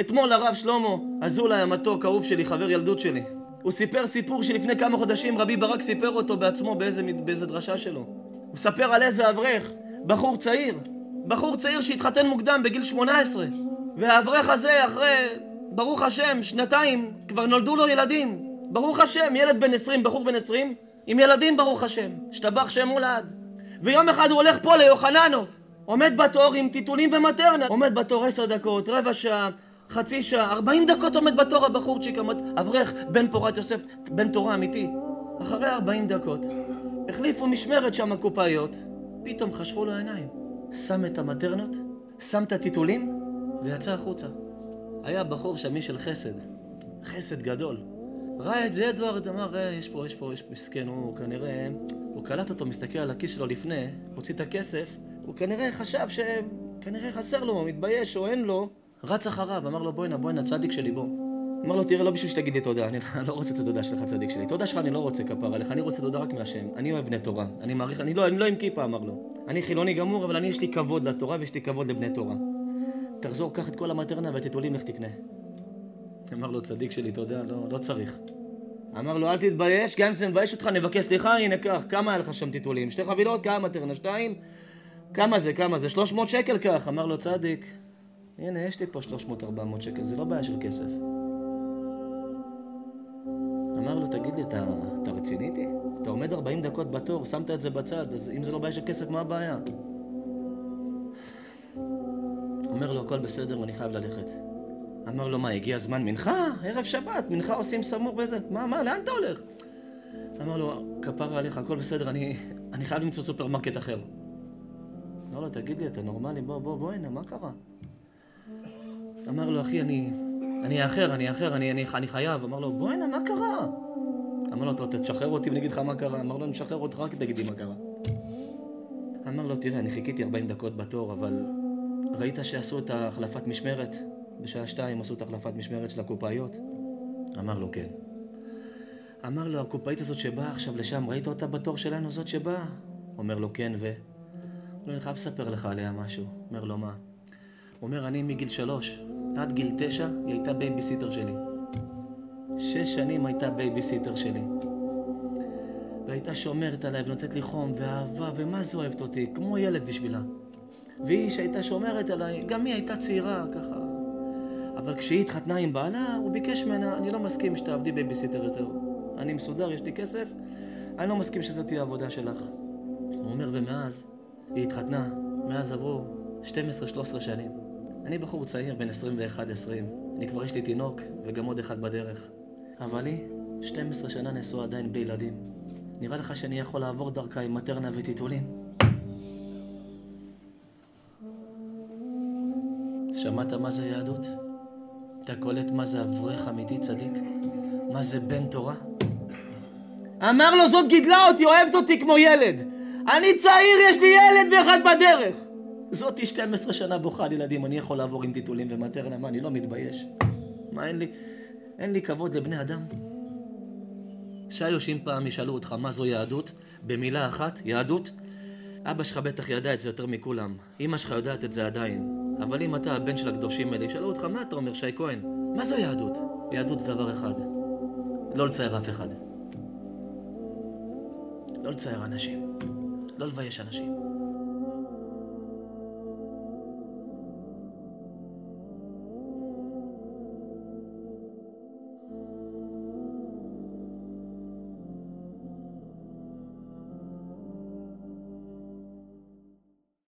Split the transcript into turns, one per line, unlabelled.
אתמול הרב שלמה אזולאי המתוק, אהוב שלי, חבר ילדות שלי. הוא סיפר סיפור שלפני כמה חודשים רבי ברק סיפר אותו בעצמו באיזה, באיזה דרשה שלו. הוא מספר על איזה אברך, בחור צעיר, בחור צעיר שהתחתן מוקדם בגיל 18, והאברך הזה אחרי, ברוך השם, שנתיים, כבר נולדו לו ילדים. ברוך השם, ילד בן 20, בחור בן 20, עם ילדים ברוך השם, השתבח שם מולד. ויום אחד הוא הולך פה ליוחננוב, עומד בתור עם טיטולים ומטרנה, עומד בתור עשר דקות, רבע שעה, חצי שעה, ארבעים דקות עומד בתור הבחורצ'יק, אברך, בן פורת יוסף, בן תורה אמיתי. אחרי ארבעים דקות, החליפו משמרת שם הקופאיות, פתאום חשבו לו העיניים. שם את המטרנות, שם את הטיטולים, ויצא החוצה. היה בחור שם איש של חסד, חסד גדול. ראה את זה אדוארד, אמר, אה, יש פה, יש פה, יש מסכן, הוא כנראה, הוא קלט אותו, מסתכל על הכיס שלו לפני, הוציא את הכסף, הוא כנראה חשב ש... כנראה חסר לו, מתבייש או אין לו, רץ אחריו, אמר לו, בוא'נה, בוא'נה, צדיק שלי, בוא. אמר לו, תראה, לא בשביל שתגיד לי תודה, אני לא רוצה את התודה שלך, צדיק שלי. תודה שלך אני לא רוצה כפר עליך, אני רוצה תודה רק מהשם. אני אוהב בני תורה. אני מעריך, אני לא, אני לא עם כיפה, אמר לו. אני חילוני גמור, אבל אני, יש לי כבוד לתורה ויש לי כבוד לבני תורה. תחזור, קח את כל המטרנה והטיטולים, לך תקנה. אמר לו, צדיק שלי, תודה, לא, לא צריך. אמר לו, אל תתבייש, גם אם זה מבייש אותך, נבקש סליחה, הנה קח, כמה היה לך שם טיטולים? שתי חבילות, כמה מטרנה? שתיים? כמה זה, כמה זה? 300 שקל קח. אמר לו, צדיק, הנה, יש לי פה 300-400 שקל, זה לא בעיה של כסף. אמר לו, תגיד לי, אתה, אתה רציני איתי? אתה עומד 40 דקות בתור, שמת את זה בצד, אז אם זה לא בעיה של כסף, מה הבעיה? אומר לו, הכל בסדר, אני חייב ללכת. אמר לו, מה, הגיע זמן מנחה? ערב שבת, מנחה עושים סמוך וזה. מה, מה, לאן אתה הולך? אמר לו, כפרה עליך, הכל בסדר, אני, אני חייב למצוא סופרמרקט אחר. אמר לו, תגיד לי, אתה נורמלי? בוא, בוא, בוא הנה, מה קרה? אמר לו, אחי, אני... אני מאחר, אני מאחר, אני, אני, אני חייב. אמר לו, בוא הנה, מה קרה? אמר לו, אתה תשחרר אותי ואני אגיד לך מה קרה. אמר לו, אני אשחרר אותך, רק תגיד לי מה קרה. אמר לו, תראה, אני חיכיתי 40 דקות בתור, אבל ראית שעשו את ההחלפת משמרת? בשעה שתיים עשו את החלפת משמרת של הקופאיות? אמר לו, כן. אמר לו, הקופאית הזאת שבאה עכשיו לשם, ראית אותה בתור שלנו, זאת שבאה? אומר לו, כן, ו... לא, אני חייב לספר לך עליה משהו. אומר לו, מה? אומר, אני מגיל שלוש עד גיל תשע היא הייתה בייביסיטר שלי. שש שנים הייתה בייביסיטר שלי. והייתה שומרת עליי ונותנת לי חום ואהבה, ומה זה אוהבת אותי, כמו ילד בשבילה. והיא שהייתה שומרת עליי, גם היא הייתה צעירה, ככה. אבל כשהיא התחתנה עם בעלה, הוא ביקש ממנה, אני לא מסכים שתעבדי בייביסיטר יותר. אני מסודר, יש לי כסף, אני לא מסכים שזאת תהיה העבודה שלך. הוא אומר, ומאז היא התחתנה, מאז עברו 12-13 שנים. אני בחור צעיר, בן 21-20. אני כבר יש לי תינוק, וגם עוד אחד בדרך. אבל היא, 12 שנה נשואה עדיין בלי ילדים. נראה לך שאני יכול לעבור דרכה עם מטרנה וטיטולים? שמעת מה זה יהדות? אתה קולט מה זה אברך אמיתי צדיק? מה זה בן תורה? אמר לו, זאת גידלה אותי, אוהבת אותי כמו ילד. אני צעיר, יש לי ילד ואחד בדרך. זאתי 12 שנה בוכה על ילדים, אני יכול לעבור עם טיטולים ומטרנה, מה, אני לא מתבייש? מה, אין לי, אין לי כבוד לבני אדם? שהיו שאם פעם ישאלו אותך מה זו יהדות, במילה אחת, יהדות, אבא שלך בטח ידע את זה יותר מכולם. אמא שלך יודעת את זה עדיין. אבל אם אתה הבן של הקדושים האלה, ישאלו אותך, מה אתה אומר, שי כהן? מה זו יהדות? יהדות זה דבר אחד. לא לצייר אף אחד. לא לצייר אנשים. לא לבייש אנשים.